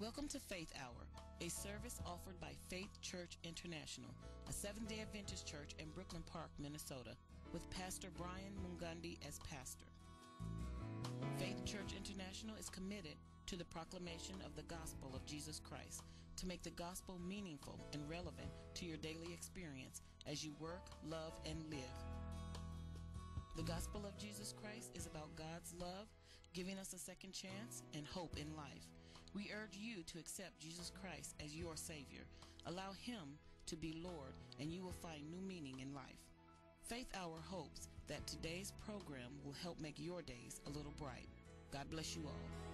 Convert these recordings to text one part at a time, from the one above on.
Welcome to Faith Hour, a service offered by Faith Church International, a Seventh day Adventist church in Brooklyn Park, Minnesota, with Pastor Brian Mungandi as pastor. Faith Church International is committed to the proclamation of the gospel of Jesus Christ to make the gospel meaningful and relevant to your daily experience as you work, love, and live. The gospel of Jesus Christ is about God's love, giving us a second chance, and hope in life. We urge you to accept Jesus Christ as your Savior. Allow Him to be Lord, and you will find new meaning in life. Faith Hour hopes that today's program will help make your days a little bright. God bless you all.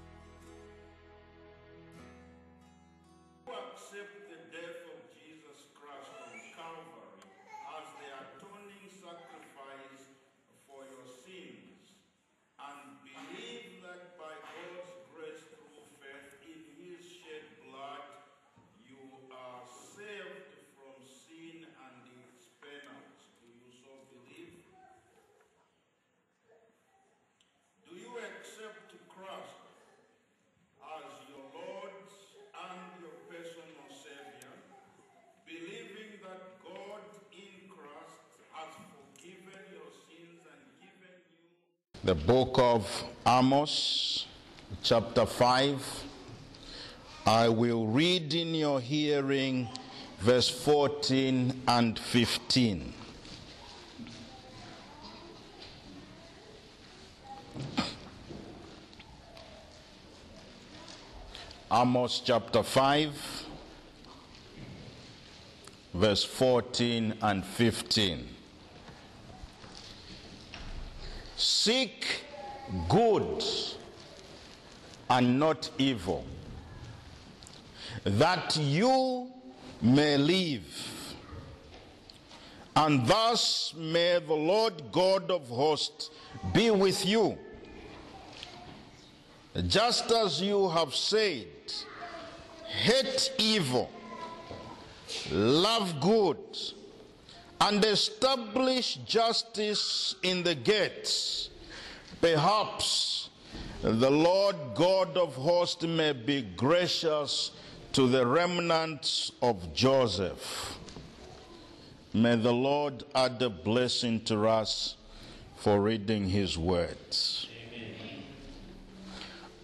The book of Amos, chapter 5. I will read in your hearing verse 14 and 15. Amos chapter 5, verse 14 and 15. Seek good and not evil, that you may live. And thus may the Lord God of hosts be with you. Just as you have said, hate evil, love good, and establish justice in the gates. Perhaps the Lord God of hosts may be gracious to the remnants of Joseph. May the Lord add a blessing to us for reading his words.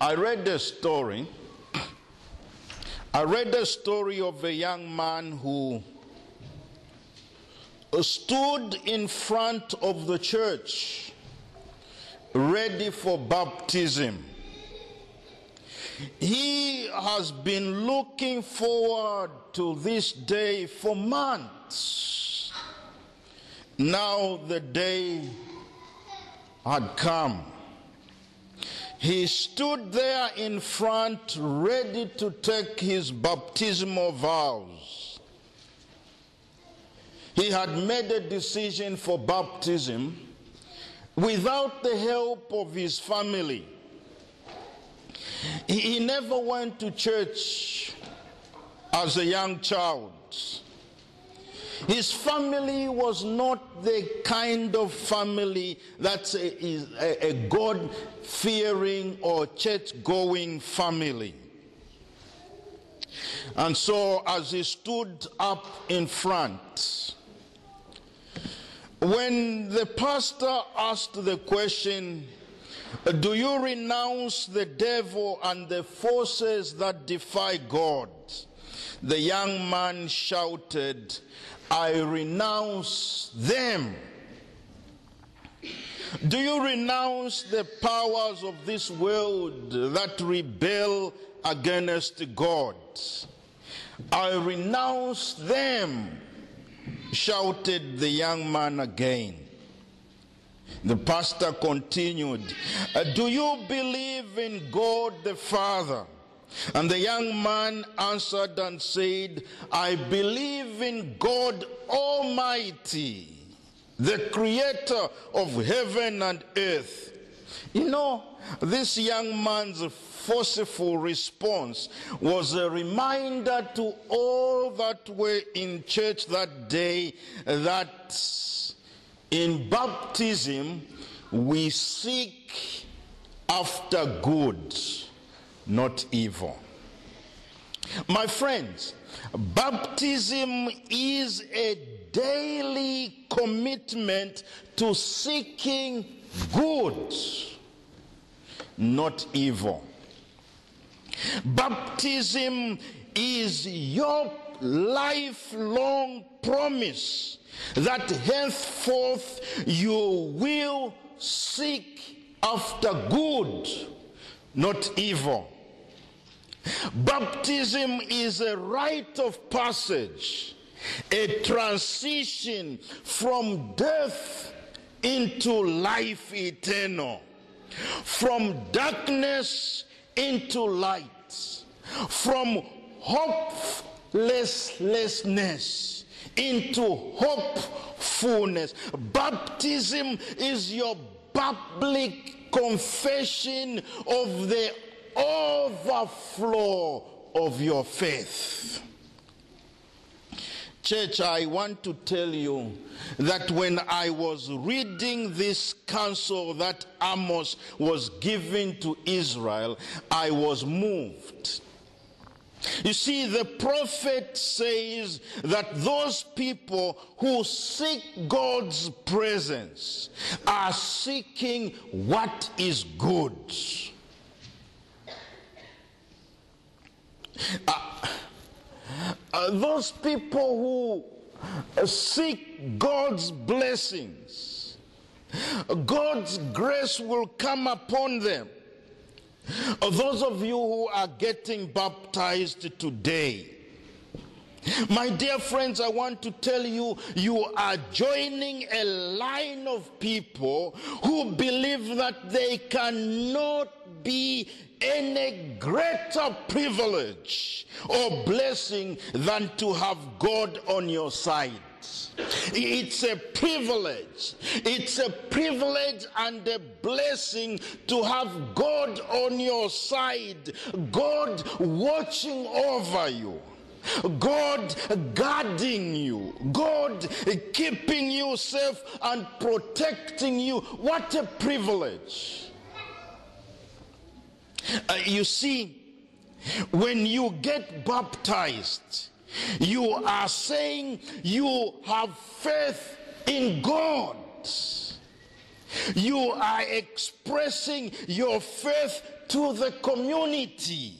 I read a story. I read the story of a young man who stood in front of the church ready for baptism. He has been looking forward to this day for months. Now the day had come. He stood there in front, ready to take his baptismal vows. He had made a decision for baptism without the help of his family. He, never went to church as a young child. His family was not the kind of family that's a, a God fearing or church going family. And so, as he stood up in front, when the pastor asked the question, Do you renounce the devil and the forces that defy God? The young man shouted, I renounce them. Do you renounce the powers of this world that rebel against God? I renounce them, shouted the young man again. The pastor continued, "Uh, Do you believe in God the Father? And the young man answered and said, I believe in God Almighty, the creator of heaven and earth. You know, this young man's forceful response was a reminder to all that were in church that day that in baptism we seek after good, not evil. My friends, baptism is a daily commitment to seeking good, not evil. Baptism is your lifelong promise that henceforth you will seek after good, not evil. Baptism is a rite of passage, a transition from death into life eternal, from darkness into light, from hopelessness into hopefulness. Baptism is your public confession of the overflow of your faith. Church, I want to tell you that when I was reading this counsel that Amos was giving to Israel, I was moved. You see, the prophet says that those people who seek God's presence are seeking what is good. Uh, uh, those people who seek God's blessings, God's grace will come upon them. Uh, those of you who are getting baptized today, my dear friends, I want to tell you, you are joining a line of people who believe that they cannot be any greater privilege or blessing than to have God on your side. It's a privilege. It's a privilege and a blessing to have God on your side, God watching over you. God guarding you, God keeping you safe and protecting you. What a privilege. Uh, you see, when you get baptized, you are saying you have faith in God. You are expressing your faith to the community.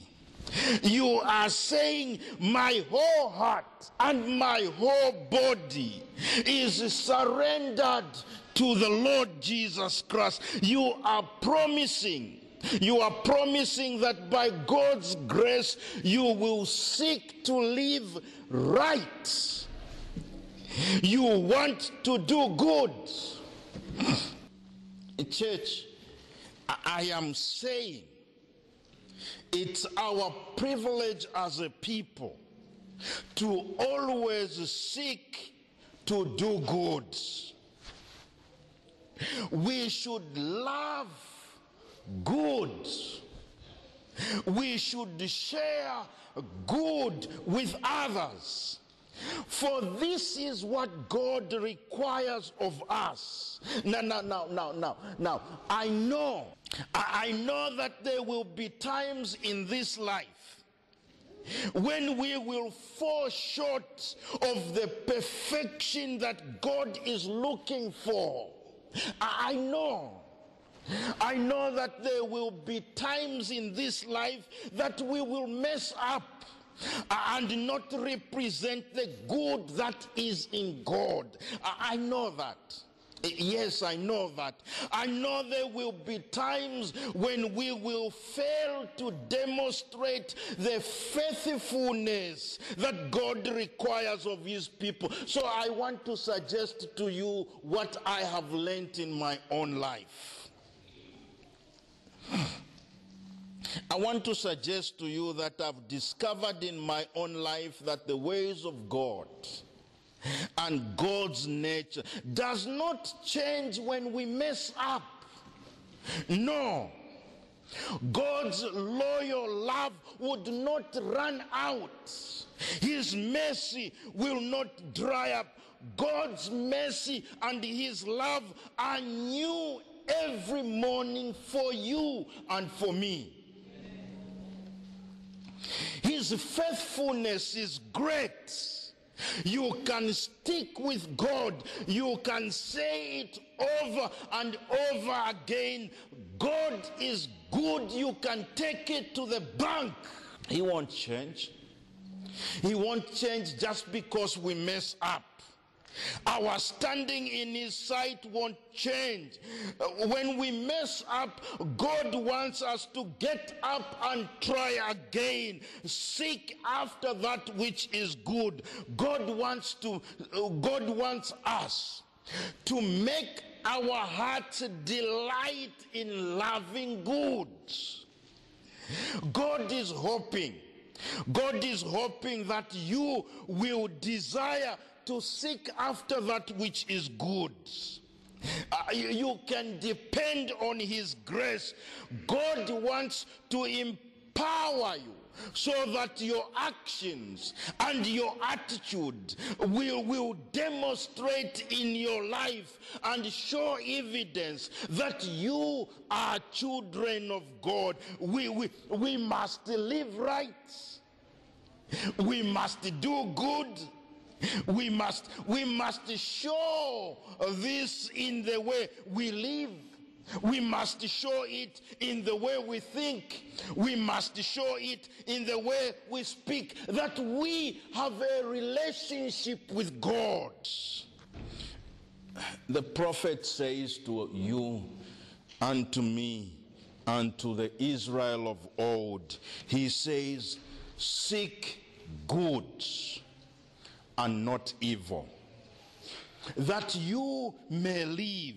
You are saying, My whole heart and my whole body is surrendered to the Lord Jesus Christ. You are promising you are promising that by God's grace you will seek to live right. You want to do good. Church, I am saying it's our privilege as a people to always seek to do good. We should love good. We should share good with others. For this is what God requires of us. Now, now, now, now, now, now, I know, I know that there will be times in this life when we will fall short of the perfection that God is looking for. I know. I know that there will be times in this life that we will mess up and not represent the good that is in God. I know that. Yes, I know that. I know there will be times when we will fail to demonstrate the faithfulness that God requires of His people. So I want to suggest to you what I have learned in my own life. I want to suggest to you that I've discovered in my own life that the ways of God and God's nature does not change when we mess up. No. God's loyal love would not run out. His mercy will not dry up. God's mercy and His love are new every morning for you and for me. His faithfulness is great. You can stick with God. You can say it over and over again. God is good. You can take it to the bank. He won't change. He won't change just because we mess up. Our standing in His sight won't change. Uh, when we mess up, God wants us to get up and try again. Seek after that which is good. God wants to, uh, God wants us to make our hearts delight in loving good. God is hoping. God is hoping that you will desire to seek after that which is good. Uh, you, you can depend on His grace. God wants to empower you so that your actions and your attitude will, will demonstrate in your life and show evidence that you are children of God. We, we, we must live right. We must do good we must, we must show this in the way we live. We must show it in the way we think. We must show it in the way we speak that we have a relationship with God. The prophet says to you and to me and to the Israel of old, he says, Seek good and not evil, that you may live.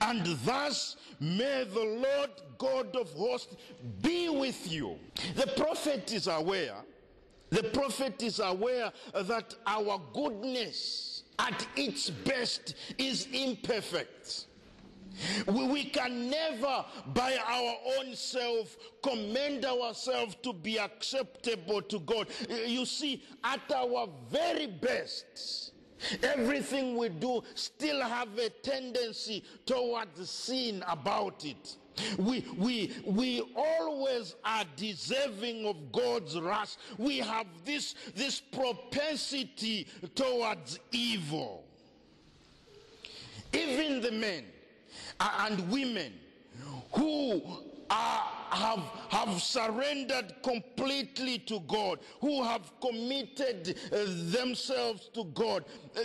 And thus may the Lord God of hosts be with you. The prophet is aware, the prophet is aware that our goodness at its best is imperfect. We, can never, by our own self, commend ourselves to be acceptable to God. You see, at our very best, everything we do still have a tendency towards sin about it. We, we, we always are deserving of God's wrath. We have this, this propensity towards evil. Even the men and women who are, have, have surrendered completely to God, who have committed uh, themselves to God, uh,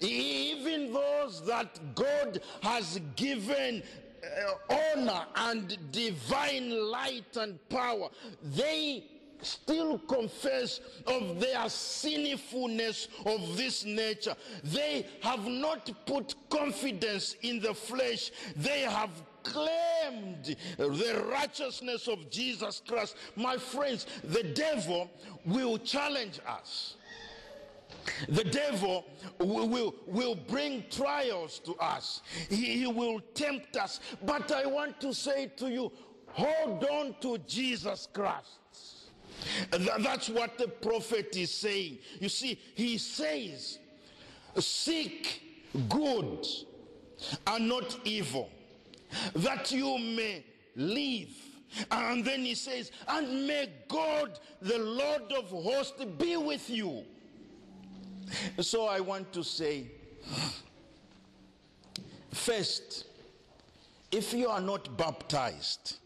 even those that God has given uh, honor and divine light and power, they still confess of their sinfulness of this nature. They have not put confidence in the flesh. They have claimed the righteousness of Jesus Christ. My friends, the devil will challenge us. The devil will, will, will, bring trials to us. He, he will tempt us. But I want to say to you, hold on to Jesus Christ. That's what the prophet is saying. You see, he says, Seek good and not evil, that you may live. And then he says, And may God, the Lord of hosts, be with you. So I want to say, first, if you are not baptized,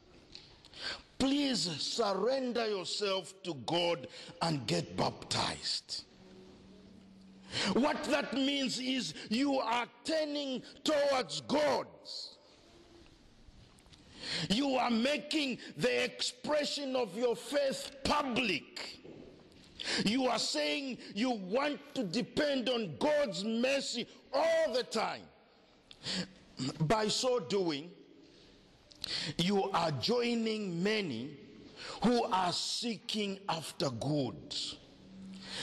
please surrender yourself to God and get baptized. What that means is you are turning towards God. You are making the expression of your faith public. You are saying you want to depend on God's mercy all the time. By so doing, you are joining many who are seeking after good.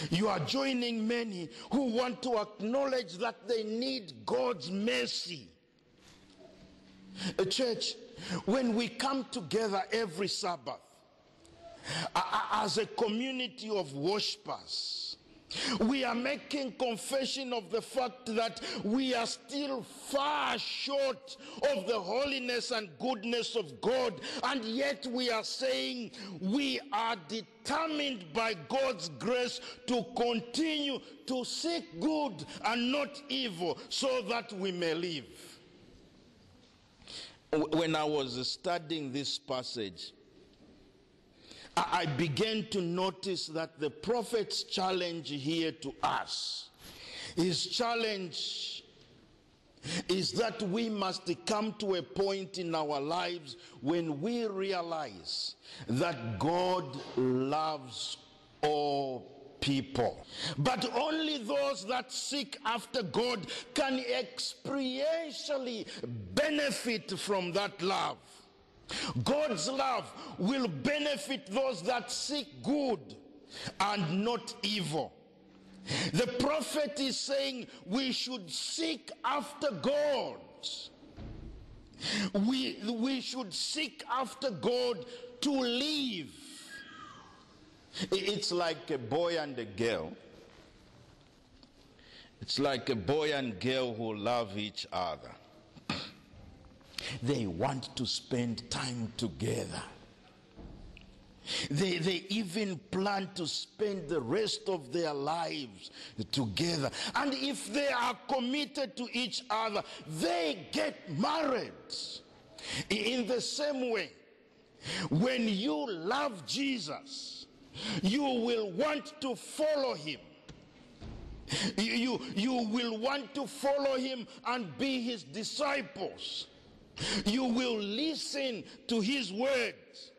You are joining many who want to acknowledge that they need God's mercy. A church, when we come together every Sabbath uh, uh, as a community of worshippers, We are making confession of the fact that we are still far short of the holiness and goodness of God, and yet we are saying we are determined by God's grace to continue to seek good and not evil so that we may live. When I was studying this passage, I began to notice that the prophet's challenge here to us, his challenge is that we must come to a point in our lives when we realize that God loves all people. But only those that seek after God can experientially benefit from that love. God's love will benefit those that seek good and not evil. The prophet is saying we should seek after God. We, we should seek after God to live. It's like a boy and a girl. It's like a boy and girl who love each other. They want to spend time together. They, they even plan to spend the rest of their lives together. And if they are committed to each other, they get married. In the same way, when you love Jesus, you will want to follow him. You, you, you will want to follow him and be his disciples. You will listen to his words.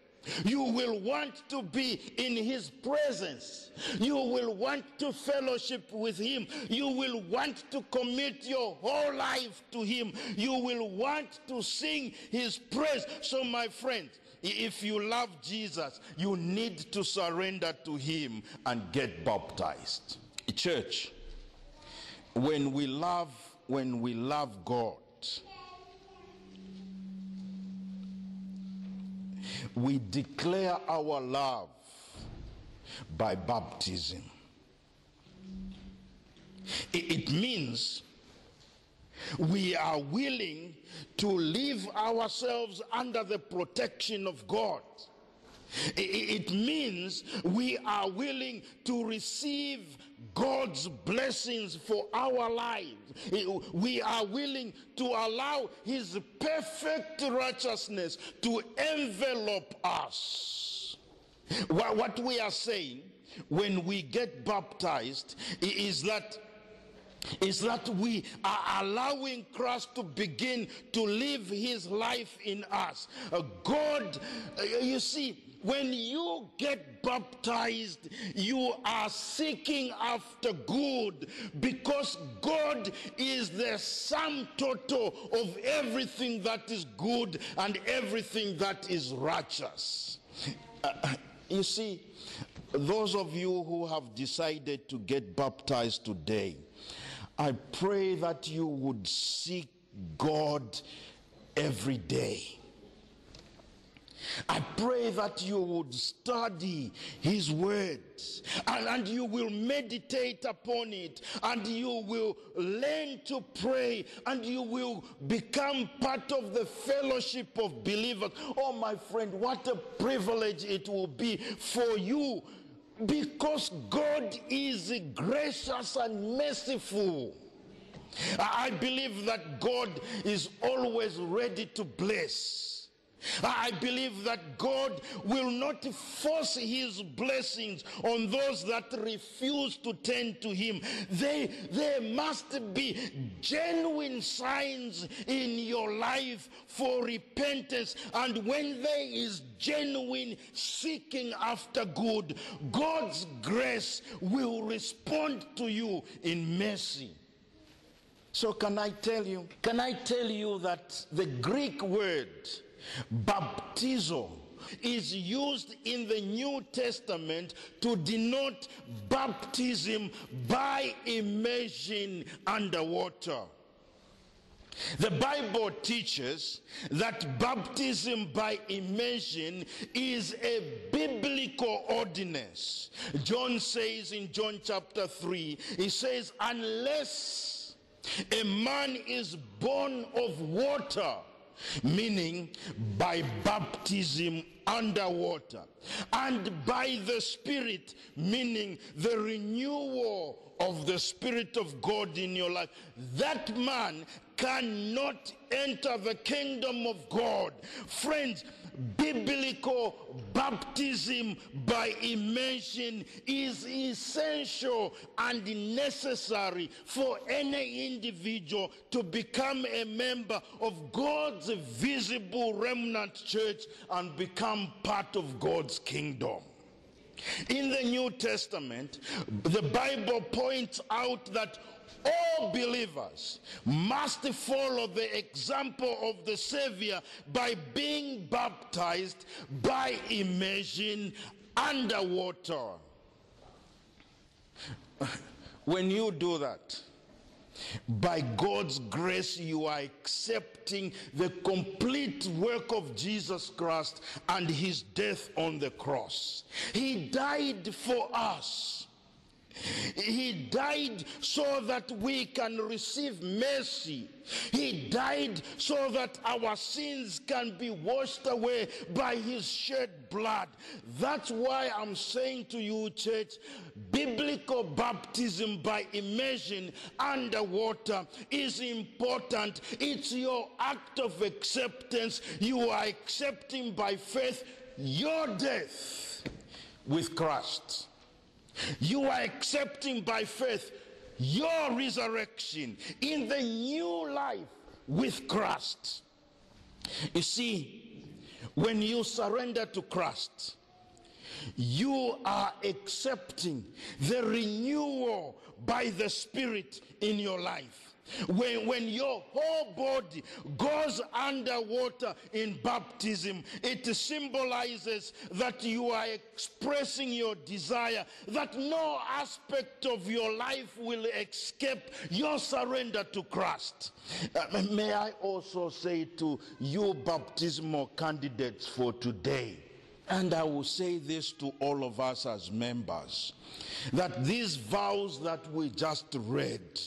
You will want to be in his presence. You will want to fellowship with him. You will want to commit your whole life to him. You will want to sing his praise. So, my friend, if you love Jesus, you need to surrender to him and get baptized. Church, when we love, when we love God, we declare our love by baptism. It means we are willing to leave ourselves under the protection of God. It means we are willing to receive God's blessings for our lives. We are willing to allow His perfect righteousness to envelop us. What we are saying when we get baptized is that is that we are allowing Christ to begin to live his life in us. Uh, God, uh, you see, when you get baptized, you are seeking after good because God is the sum total of everything that is good and everything that is righteous. Uh, you see, those of you who have decided to get baptized today, I pray that you would seek God every day. I pray that you would study His words and, and, you will meditate upon it and you will learn to pray and you will become part of the fellowship of believers. Oh, my friend, what a privilege it will be for you because God is gracious and merciful. I believe that God is always ready to bless. I believe that God will not force his blessings on those that refuse to turn to him. They, there must be genuine signs in your life for repentance. And when there is genuine seeking after good, God's grace will respond to you in mercy. So, can I tell you? Can I tell you that the Greek word Baptizo is used in the New Testament to denote baptism by immersion underwater. The Bible teaches that baptism by immersion is a biblical ordinance. John says in John chapter 3, he says, unless a man is born of water, meaning by baptism underwater, and by the Spirit, meaning the renewal of the Spirit of God in your life, that man cannot enter the kingdom of God. Friends, biblical baptism by immersion is essential and necessary for any individual to become a member of God's visible remnant church and become part of God's kingdom. In the New Testament, the Bible points out that all believers must follow the example of the Savior by being baptized by immersion underwater. When you do that, by God's grace, you are accepting the complete work of Jesus Christ and his death on the cross. He died for us. He died so that we can receive mercy. He died so that our sins can be washed away by his shed blood. That's why I'm saying to you, church, biblical baptism by immersion underwater is important. It's your act of acceptance. You are accepting by faith your death with Christ. You are accepting by faith your resurrection in the new life with Christ. You see, when you surrender to Christ, you are accepting the renewal by the Spirit in your life. When, when your whole body goes underwater in baptism, it symbolizes that you are expressing your desire that no aspect of your life will escape your surrender to Christ. Uh, may I also say to you, baptismal candidates for today, and I will say this to all of us as members that these vows that we just read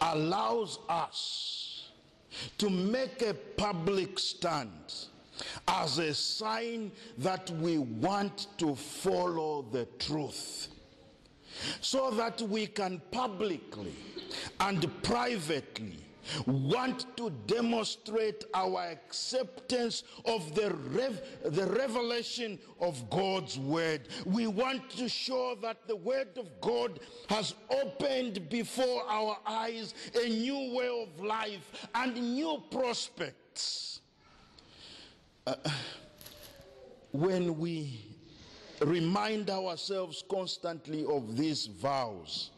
allows us to make a public stand as a sign that we want to follow the truth so that we can publicly and privately want to demonstrate our acceptance of the, rev- the revelation of God's word. We want to show that the word of God has opened before our eyes a new way of life and new prospects. Uh, when we remind ourselves constantly of these vows,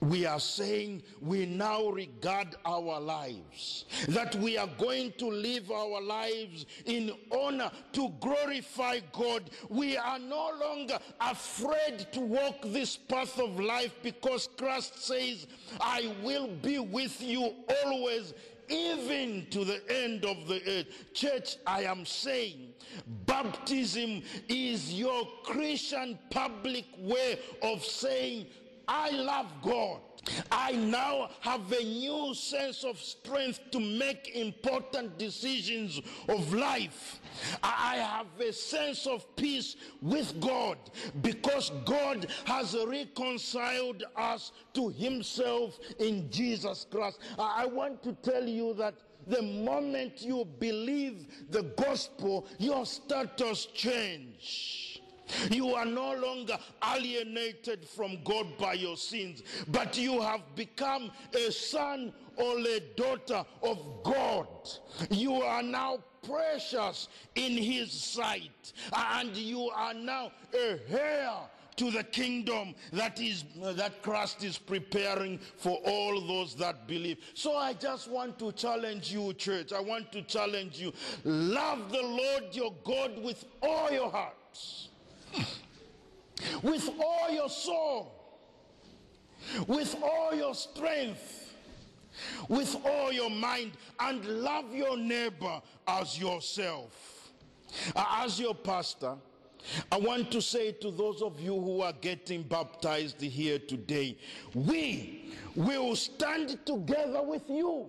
we are saying we now regard our lives, that we are going to live our lives in honor to glorify God. We are no longer afraid to walk this path of life because Christ says, I will be with you always even to the end of the earth. Church, I am saying baptism is your Christian public way of saying, I love God. I now have a new sense of strength to make important decisions of life. I have a sense of peace with God because God has reconciled us to Himself in Jesus Christ. I want to tell you that the moment you believe the gospel, your status change. You are no longer alienated from God by your sins, but you have become a son or a daughter of God. You are now precious in his sight, and you are now a heir to the kingdom that is that Christ is preparing for all those that believe. So I just want to challenge you church. I want to challenge you. Love the Lord your God with all your hearts with all your soul, with all your strength, with all your mind and love your neighbor as yourself. Uh, As your pastor, I want to say to those of you who are getting baptized here today, we will stand together with you.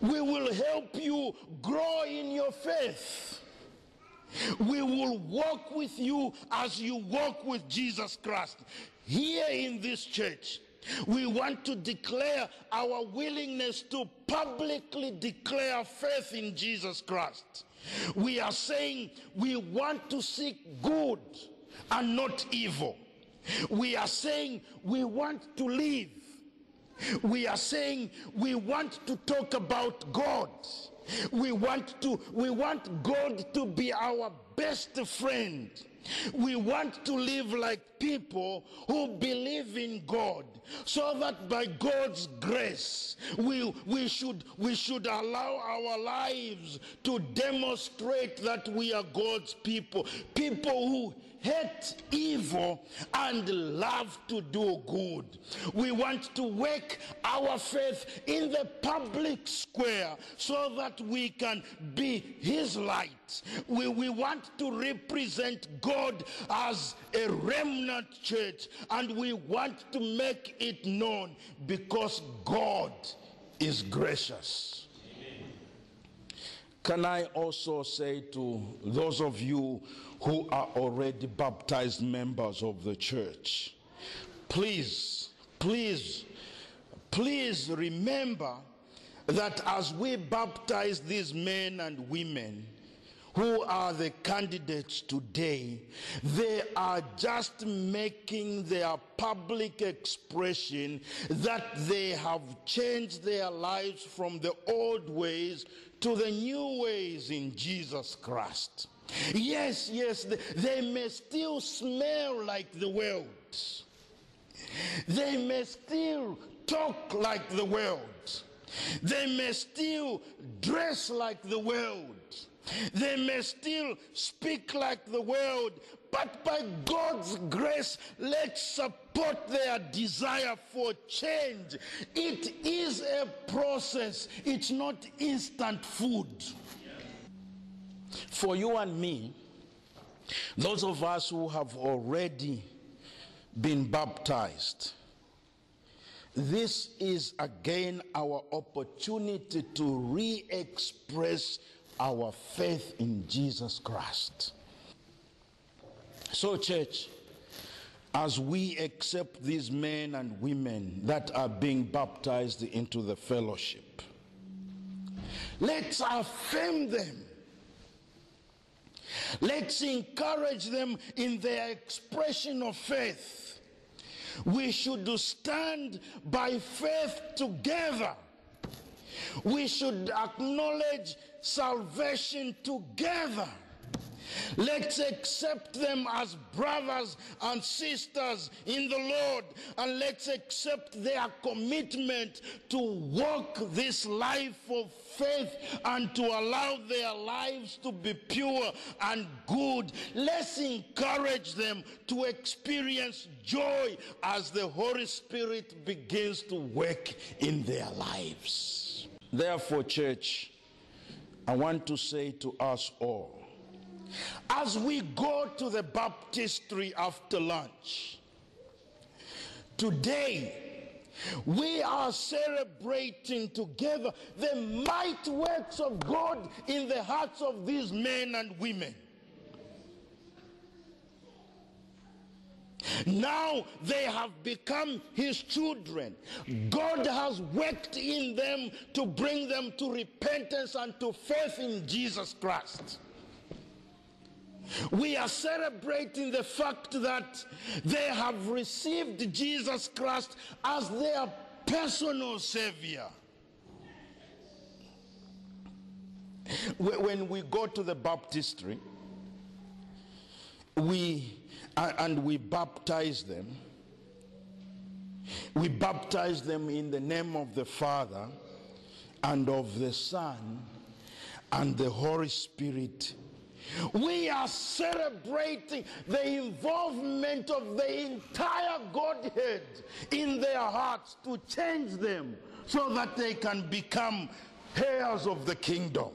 We will help you grow in your faith. We will walk with you as you walk with Jesus Christ. Here in this church, we want to declare our willingness to publicly declare faith in Jesus Christ. We are saying we want to seek good and not evil. We are saying we want to live. We are saying we want to talk about God. We want to we want God to be our best friend. We want to live like people who believe in God so that by God's grace we, we, should, we should allow our lives to demonstrate that we are God's people. People who hate evil and love to do good. We want to work our faith in the public square so that we can be His light. We, we want to represent God as a remnant church and we want to make it known because God is gracious. Can I also say to those of you who are already baptized members of the church, please, please, please remember that as we baptize these men and women, who are the candidates today, they are just making their public expression that they have changed their lives from the old ways to the new ways in Jesus Christ. Yes, yes, they may still smell like the world. They may still talk like the world. They may still dress like the world. They may still speak like the world, but by God's grace, let's support their desire for change. It is a process, it's not instant food. For you and me, those of us who have already been baptized, this is again our opportunity to re express our faith in Jesus Christ. So, church, as we accept these men and women that are being baptized into the fellowship, let's affirm them. Let's encourage them in their expression of faith. We should stand by faith together. We should acknowledge salvation together. Let's accept them as brothers and sisters in the Lord, and let's accept their commitment to walk this life of faith and to allow their lives to be pure and good. Let's encourage them to experience joy as the Holy Spirit begins to work in their lives. Therefore, church, I want to say to us all, as we go to the baptistry after lunch, today we are celebrating together the might works of God in the hearts of these men and women. Now they have become his children. God has worked in them to bring them to repentance and to faith in Jesus Christ. We are celebrating the fact that they have received Jesus Christ as their personal Savior. When we go to the baptistry, we and we baptize them. We baptize them in the name of the Father and of the Son and the Holy Spirit We are celebrating the involvement of the entire Godhead in their hearts to change them so that they can become heirs of the kingdom.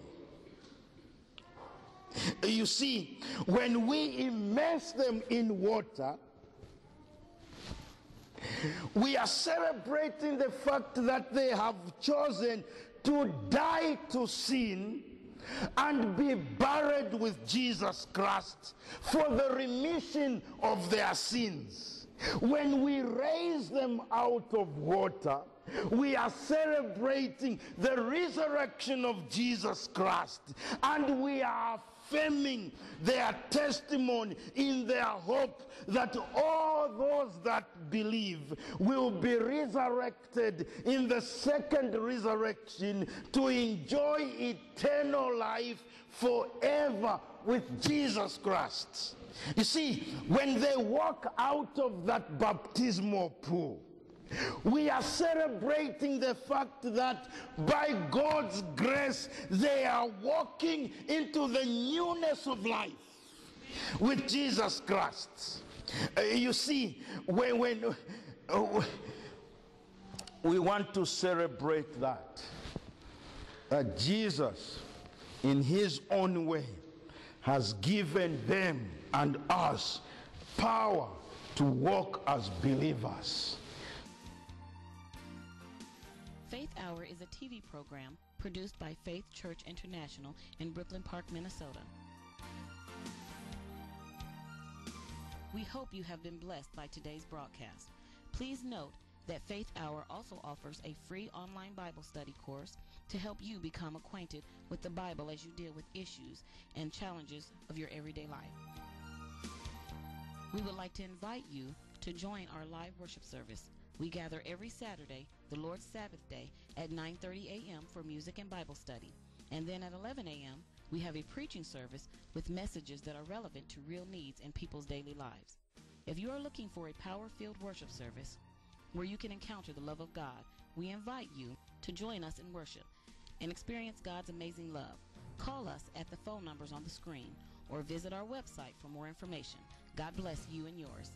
You see, when we immerse them in water, we are celebrating the fact that they have chosen to die to sin and be buried with Jesus Christ for the remission of their sins. When we raise them out of water, we are celebrating the resurrection of Jesus Christ and we are affirming their testimony in their hope that all those that believe will be resurrected in the second resurrection to enjoy eternal life forever with Jesus Christ. You see, when they walk out of that baptismal pool, we are celebrating the fact that by God's grace they are walking into the newness of life with Jesus Christ. Uh, you see, when, when uh, we want to celebrate that, that Jesus, in his own way, has given them and us power to walk as believers. Faith Hour is a TV program produced by Faith Church International in Brooklyn Park, Minnesota. We hope you have been blessed by today's broadcast. Please note that Faith Hour also offers a free online Bible study course to help you become acquainted with the Bible as you deal with issues and challenges of your everyday life. We would like to invite you to join our live worship service. We gather every Saturday, the Lord's Sabbath day, at 9:30 a.m. for music and Bible study. And then at 11 a.m., we have a preaching service with messages that are relevant to real needs in people's daily lives. If you are looking for a power-filled worship service where you can encounter the love of God, we invite you to join us in worship and experience God's amazing love. Call us at the phone numbers on the screen or visit our website for more information. God bless you and yours.